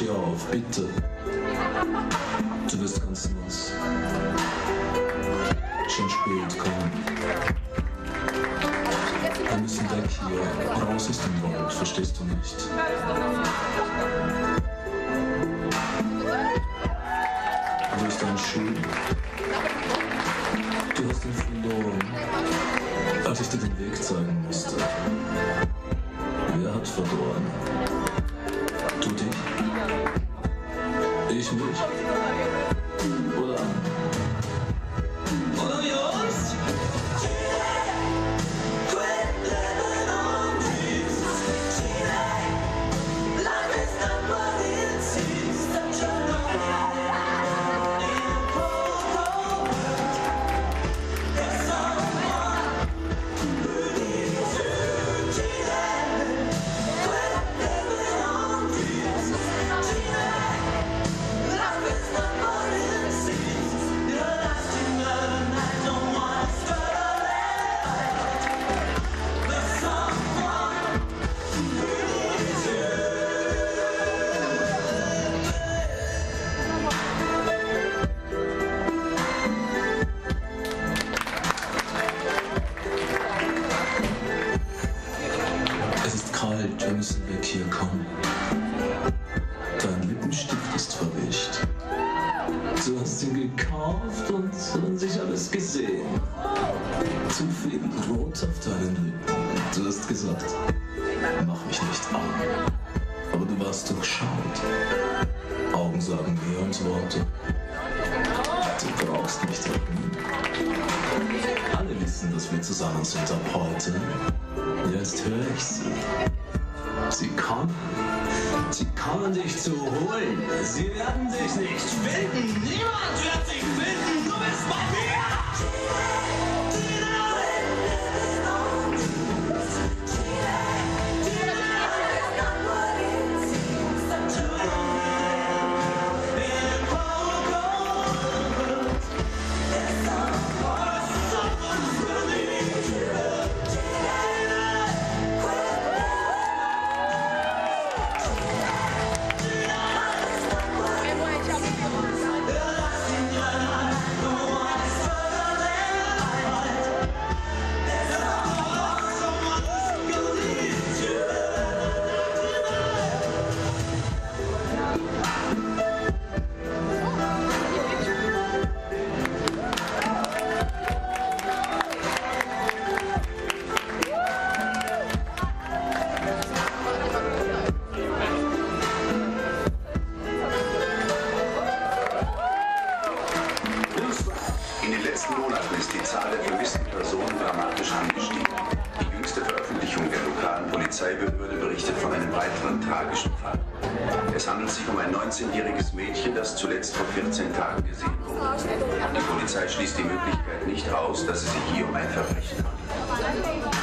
Du bist ganz nass. Schon spät, komm. Wir müssen weg hier. Raus aus dem Wald, verstehst du nicht? Wo ist dein Schuh? Du hast ihn verloren, als ich dir den Weg zeigen musste. Kalt, wir müssen weg hier kommen. Dein Lippenstift ist verwischt. Du hast ihn gekauft und an sich alles gesehen. Zu viel Rot auf deinen Lippen. Du hast gesagt, mach mich nicht an. Aber du warst durchschaut. Augen sagen mehr als Worte. Du brauchst mich doch nie. Wissen, dass wir zusammen sind ab heute. Jetzt höre ich sie. Sie kommen. Sie kommen dich zu holen. Sie werden dich nicht finden. Niemand wird dich finden. Du bist bei mir. Personen dramatisch angestiegen. Die jüngste Veröffentlichung der lokalen Polizeibehörde berichtet von einem weiteren tragischen Fall. Es handelt sich um ein 19-jähriges Mädchen, das zuletzt vor 14 Tagen gesehen wurde. Die Polizei schließt die Möglichkeit nicht aus, dass es sich hier um ein Verbrechen handelt.